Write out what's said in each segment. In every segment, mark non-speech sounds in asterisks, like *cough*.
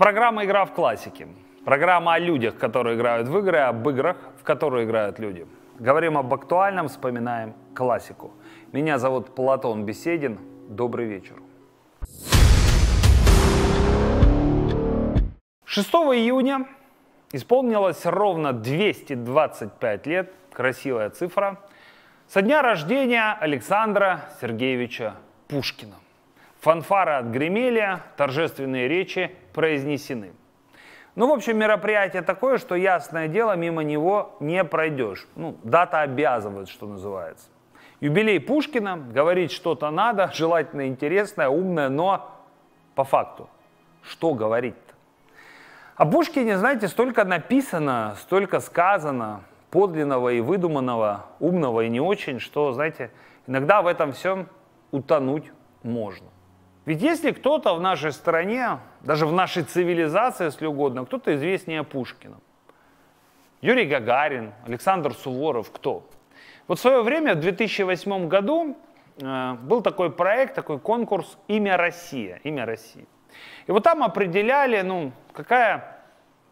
программа «Игра в классике». Программа о людях, которые играют в игры, об играх, в которые играют люди. Говорим об актуальном, вспоминаем классику. Меня зовут Платон Беседин. Добрый вечер. 6 июня исполнилось ровно 225 лет, красивая цифра, со дня рождения Александра Сергеевича Пушкина. Фанфары отгремели, торжественные речи произнесены. Ну, в общем, мероприятие такое, что, ясное дело, мимо него не пройдешь. Ну, дата обязывает, что называется. Юбилей Пушкина, говорить что-то надо, *laughs* желательно интересное, умное, но по факту. Что говорить-то? О Пушкине, знаете, столько написано, столько сказано, подлинного и выдуманного, умного и не очень, что, знаете, иногда в этом всем утонуть можно. Ведь если кто-то в нашей стране, даже в нашей цивилизации, если угодно, кто-то известнее Пушкина, Юрий Гагарин, Александр Суворов, кто? Вот в свое время, в 2008 году, э, был такой проект, такой конкурс «Имя Россия». Имя России. И вот там определяли, ну, какая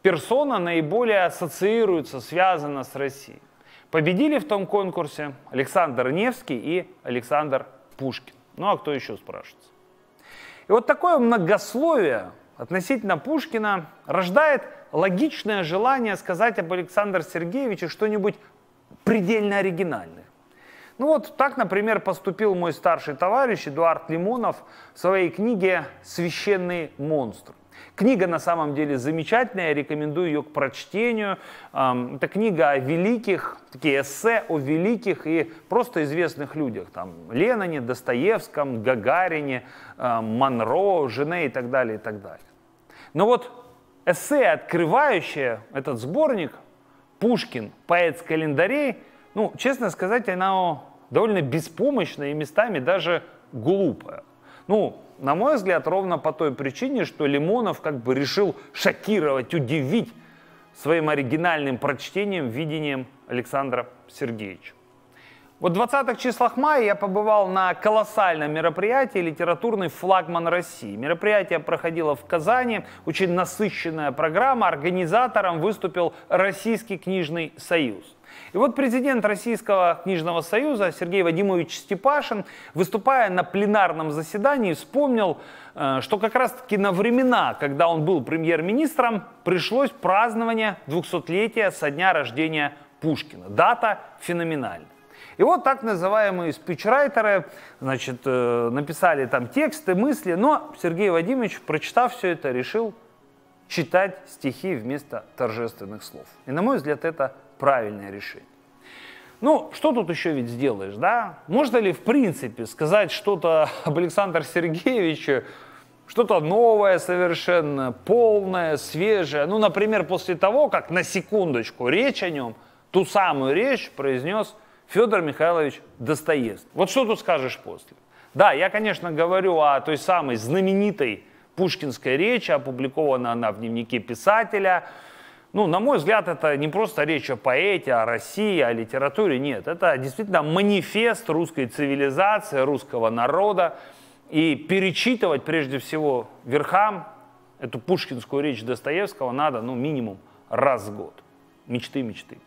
персона наиболее ассоциируется, связана с Россией. Победили в том конкурсе Александр Невский и Александр Пушкин. Ну а кто еще спрашивается? И вот такое многословие относительно Пушкина рождает логичное желание сказать об Александре Сергеевиче что-нибудь предельно оригинальное. Ну вот так, например, поступил мой старший товарищ Эдуард Лимонов в своей книге «Священный монстр». Книга на самом деле замечательная, я рекомендую ее к прочтению. Это книга о великих, такие эссе о великих и просто известных людях. Там Леноне, Достоевском, Гагарине, Монро, Жене и так далее, и так далее. Но вот эссе, открывающее этот сборник, Пушкин, поэт с календарей, ну, честно сказать, она довольно беспомощная и местами даже глупая. Ну, на мой взгляд, ровно по той причине, что Лимонов как бы решил шокировать, удивить своим оригинальным прочтением, видением Александра Сергеевича. Вот в 20-х числах мая я побывал на колоссальном мероприятии «Литературный флагман России». Мероприятие проходило в Казани, очень насыщенная программа. Организатором выступил Российский книжный союз. И вот президент Российского книжного союза Сергей Вадимович Степашин, выступая на пленарном заседании, вспомнил, э, что как раз-таки на времена, когда он был премьер-министром, пришлось празднование 200-летия со дня рождения Пушкина. Дата феноменальная. И вот так называемые спичрайтеры, значит, э, написали там тексты, мысли, но Сергей Вадимович, прочитав все это, решил читать стихи вместо торжественных слов. И, на мой взгляд, это правильное решение. Ну, что тут еще ведь сделаешь, да? Можно ли, в принципе, сказать что-то *laughs* об Александре Сергеевиче, что-то новое совершенно, полное, свежее? Ну, например, после того, как на секундочку речь о нем, ту самую речь произнес Федор Михайлович Достоевский. Вот что тут скажешь после? Да, я, конечно, говорю о той самой знаменитой пушкинской речи, опубликованной она в дневнике писателя. Ну, на мой взгляд, это не просто речь о поэте, о России, о литературе, нет. Это действительно манифест русской цивилизации, русского народа. И перечитывать, прежде всего, верхам эту пушкинскую речь Достоевского надо, ну, минимум раз в год. Мечты, мечты.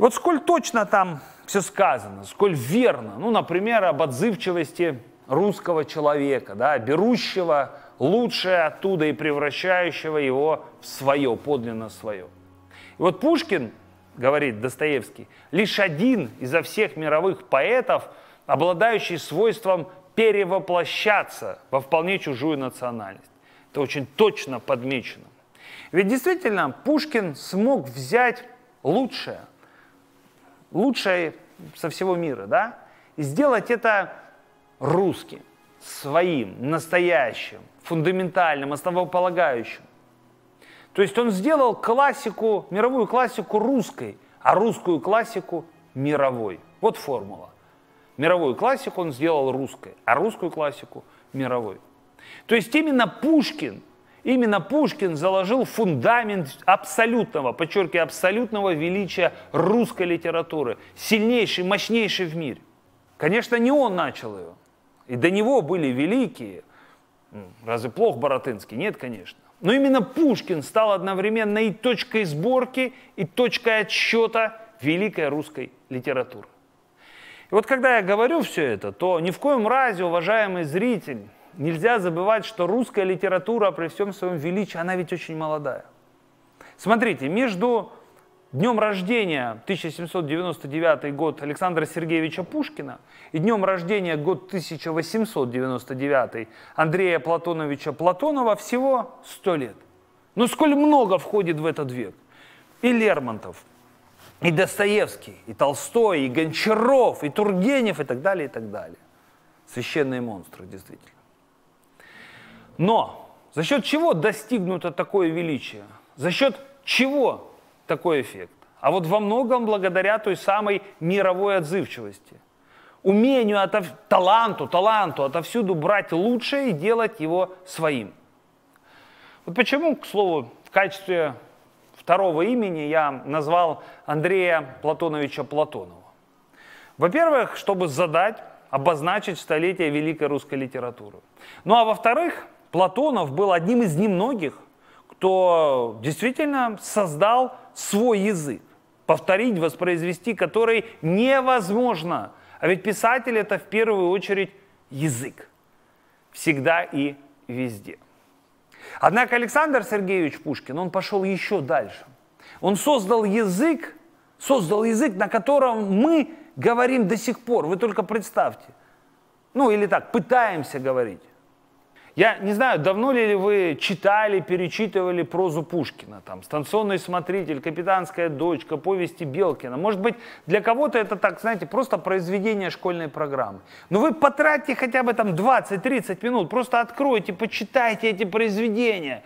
Вот сколь точно там все сказано, сколь верно, ну, например, об отзывчивости русского человека, да, берущего лучшее оттуда и превращающего его в свое, подлинно свое. И вот Пушкин, говорит Достоевский, лишь один изо всех мировых поэтов, обладающий свойством перевоплощаться во вполне чужую национальность. Это очень точно подмечено. Ведь действительно Пушкин смог взять лучшее, лучшее со всего мира, да, и сделать это русским, своим, настоящим, фундаментальным, основополагающим. То есть он сделал классику, мировую классику русской, а русскую классику мировой. Вот формула. Мировую классику он сделал русской, а русскую классику мировой. То есть именно Пушкин Именно Пушкин заложил фундамент абсолютного, подчеркиваю, абсолютного величия русской литературы, сильнейший, мощнейший в мире. Конечно, не он начал ее. И до него были великие. Разве плох Боротынский? Нет, конечно. Но именно Пушкин стал одновременно и точкой сборки, и точкой отсчета великой русской литературы. И вот когда я говорю все это, то ни в коем разе, уважаемый зритель, нельзя забывать, что русская литература при всем своем величии, она ведь очень молодая. Смотрите, между днем рождения 1799 год Александра Сергеевича Пушкина и днем рождения год 1899 Андрея Платоновича Платонова всего 100 лет. Но сколь много входит в этот век. И Лермонтов, и Достоевский, и Толстой, и Гончаров, и Тургенев, и так далее, и так далее. Священные монстры, действительно. Но за счет чего достигнуто такое величие? За счет чего такой эффект? А вот во многом благодаря той самой мировой отзывчивости. Умению, отов... таланту, таланту отовсюду брать лучшее и делать его своим. Вот почему, к слову, в качестве второго имени я назвал Андрея Платоновича Платонова. Во-первых, чтобы задать, обозначить столетие великой русской литературы. Ну а во-вторых, Платонов был одним из немногих, кто действительно создал свой язык, повторить, воспроизвести который невозможно. А ведь писатель это в первую очередь язык. Всегда и везде. Однако Александр Сергеевич Пушкин, он пошел еще дальше. Он создал язык, создал язык, на котором мы говорим до сих пор. Вы только представьте. Ну или так, пытаемся говорить. Я не знаю, давно ли вы читали, перечитывали прозу Пушкина, там, «Станционный смотритель», «Капитанская дочка», «Повести Белкина». Может быть, для кого-то это, так, знаете, просто произведение школьной программы. Но вы потратьте хотя бы там 20-30 минут, просто откройте, почитайте эти произведения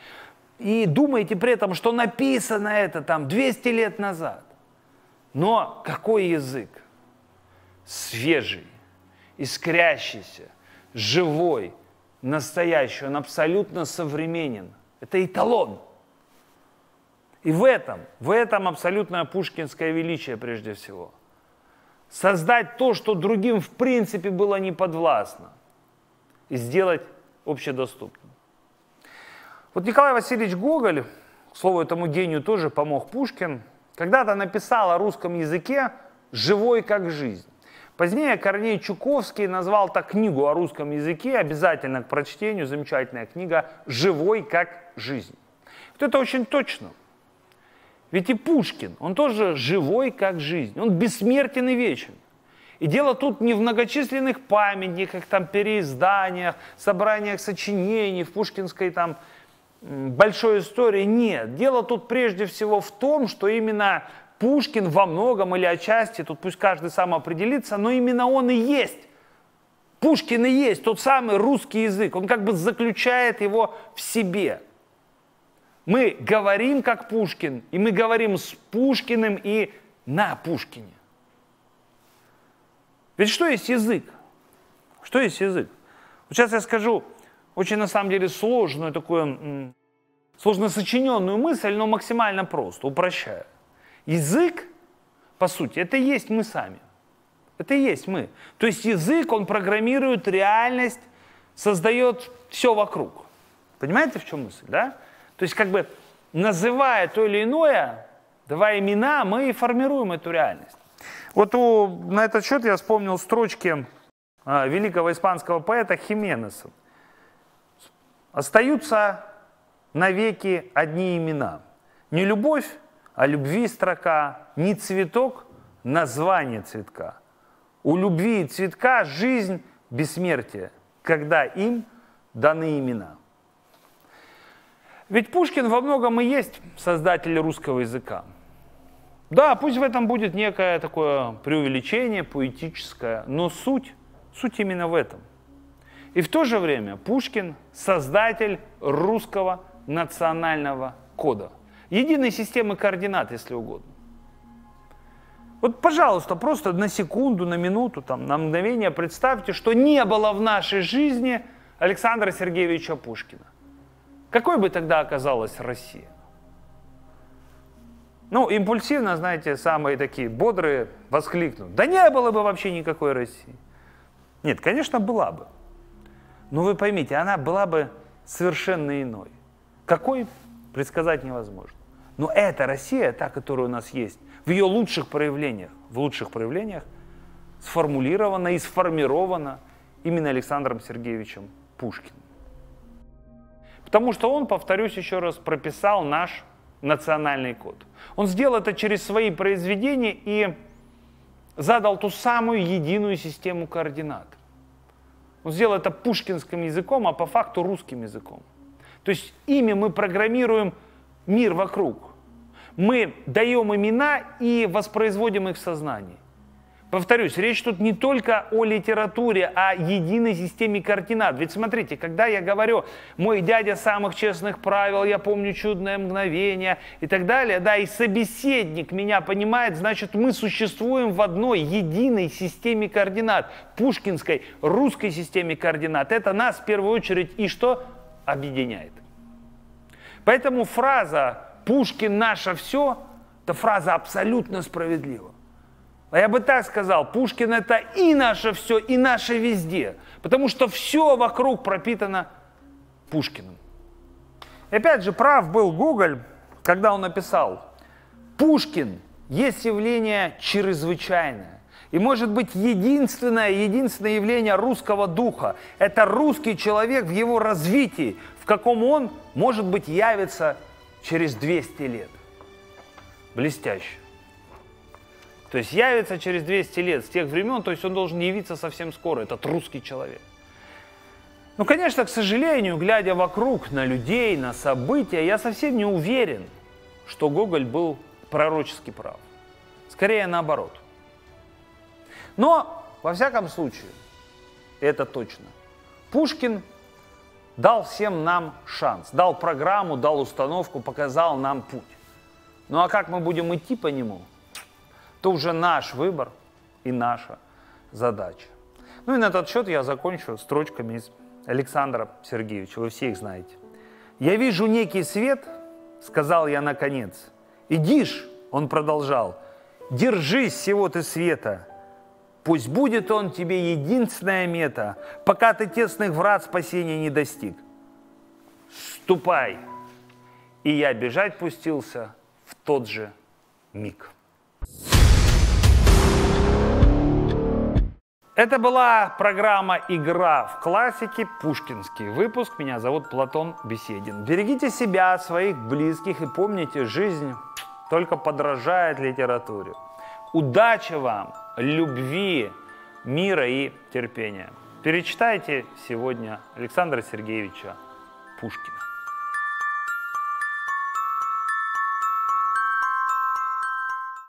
и думайте при этом, что написано это там 200 лет назад. Но какой язык? Свежий, искрящийся, живой – настоящий, он абсолютно современен. Это эталон. И в этом, в этом абсолютное пушкинское величие прежде всего. Создать то, что другим в принципе было не подвластно. И сделать общедоступным. Вот Николай Васильевич Гоголь, к слову, этому гению тоже помог Пушкин, когда-то написал о русском языке «живой как жизнь». Позднее Корней Чуковский назвал так книгу о русском языке, обязательно к прочтению, замечательная книга «Живой как жизнь». Вот это очень точно. Ведь и Пушкин, он тоже живой как жизнь, он бессмертен и вечен. И дело тут не в многочисленных памятниках, там, переизданиях, собраниях сочинений, в пушкинской там большой истории. Нет, дело тут прежде всего в том, что именно Пушкин во многом или отчасти, тут пусть каждый сам определится, но именно он и есть. Пушкин и есть тот самый русский язык. Он как бы заключает его в себе. Мы говорим как Пушкин, и мы говорим с Пушкиным и на Пушкине. Ведь что есть язык? Что есть язык? Вот сейчас я скажу очень на самом деле сложную такую, сложно сочиненную мысль, но максимально просто, упрощая. Язык, по сути, это и есть мы сами. Это и есть мы. То есть язык, он программирует реальность, создает все вокруг. Понимаете, в чем мысль, да? То есть как бы называя то или иное, давая имена, мы и формируем эту реальность. Вот у, на этот счет я вспомнил строчки а, великого испанского поэта Хименеса. Остаются навеки одни имена. Не любовь, о любви строка, не цветок, название цветка. У любви и цветка жизнь бессмертие, когда им даны имена. Ведь Пушкин во многом и есть создатель русского языка. Да, пусть в этом будет некое такое преувеличение поэтическое, но суть, суть именно в этом. И в то же время Пушкин создатель русского национального кода – единой системы координат, если угодно. Вот, пожалуйста, просто на секунду, на минуту, там, на мгновение представьте, что не было в нашей жизни Александра Сергеевича Пушкина. Какой бы тогда оказалась Россия? Ну, импульсивно, знаете, самые такие бодрые воскликнут. Да не было бы вообще никакой России. Нет, конечно, была бы. Но вы поймите, она была бы совершенно иной. Какой, предсказать невозможно. Но эта Россия, та, которая у нас есть, в ее лучших проявлениях, в лучших проявлениях сформулирована и сформирована именно Александром Сергеевичем Пушкиным. Потому что он, повторюсь еще раз, прописал наш национальный код. Он сделал это через свои произведения и задал ту самую единую систему координат. Он сделал это пушкинским языком, а по факту русским языком. То есть ими мы программируем мир вокруг. Мы даем имена и воспроизводим их в сознании. Повторюсь, речь тут не только о литературе, а единой системе координат. Ведь смотрите, когда я говорю «мой дядя самых честных правил», «я помню чудное мгновение» и так далее, да, и собеседник меня понимает, значит, мы существуем в одной единой системе координат, пушкинской, русской системе координат. Это нас в первую очередь и что объединяет. Поэтому фраза «Пушкин наше все» – это фраза абсолютно справедлива. А я бы так сказал, Пушкин это и наше все, и наше везде. Потому что все вокруг пропитано Пушкиным. И опять же, прав был Гоголь, когда он написал, Пушкин есть явление чрезвычайное. И может быть единственное, единственное явление русского духа – это русский человек в его развитии, в каком он, может быть, явится через 200 лет. Блестяще. То есть явится через 200 лет с тех времен, то есть он должен явиться совсем скоро, этот русский человек. Ну, конечно, к сожалению, глядя вокруг на людей, на события, я совсем не уверен, что Гоголь был пророчески прав. Скорее наоборот. Но, во всяком случае, это точно. Пушкин дал всем нам шанс, дал программу, дал установку, показал нам путь. Ну а как мы будем идти по нему – то уже наш выбор и наша задача. Ну и на этот счет я закончу строчками из Александра Сергеевича, вы все их знаете. «Я вижу некий свет», — сказал я наконец. «Идишь», — он продолжал, — «держись всего ты света, пусть будет он тебе единственная мета, пока ты тесных врат спасения не достиг. Ступай!» И я бежать пустился в тот же миг. Это была программа «Игра в классике», пушкинский выпуск. Меня зовут Платон Беседин. Берегите себя, своих близких и помните, жизнь только подражает литературе. Удачи вам, любви, мира и терпения. Перечитайте сегодня Александра Сергеевича Пушкина.